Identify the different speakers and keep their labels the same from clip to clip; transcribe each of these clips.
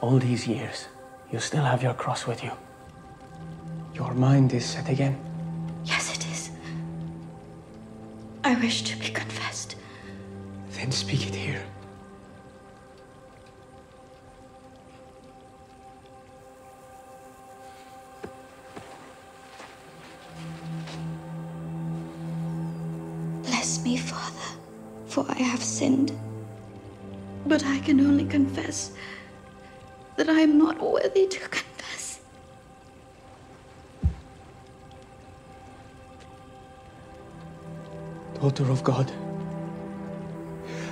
Speaker 1: All these years, you still have your cross with you. Your mind is set again.
Speaker 2: Yes, it is. I wish to be confessed.
Speaker 1: Then speak it here.
Speaker 2: Bless me, Father, for I have sinned. But I can only confess that I am not worthy to confess.
Speaker 1: Daughter of God,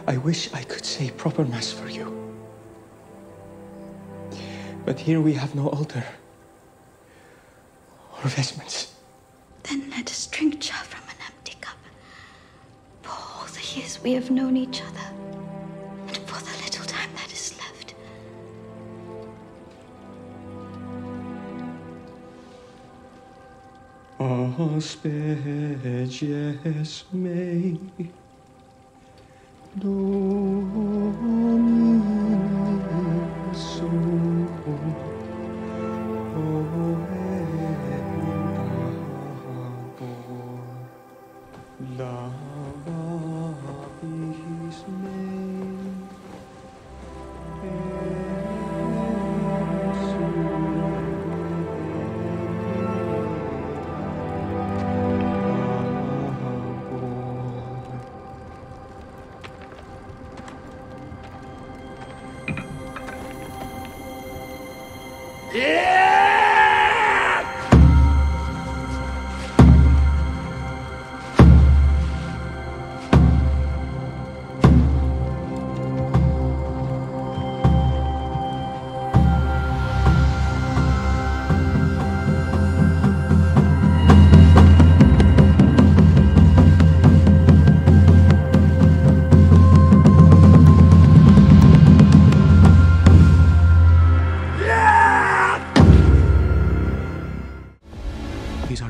Speaker 1: I wish I could say proper mass for you. But here we have no altar or vestments.
Speaker 2: Then let us drink cha from an empty cup. For all the years we have known each other,
Speaker 1: Asperges mei Dominus These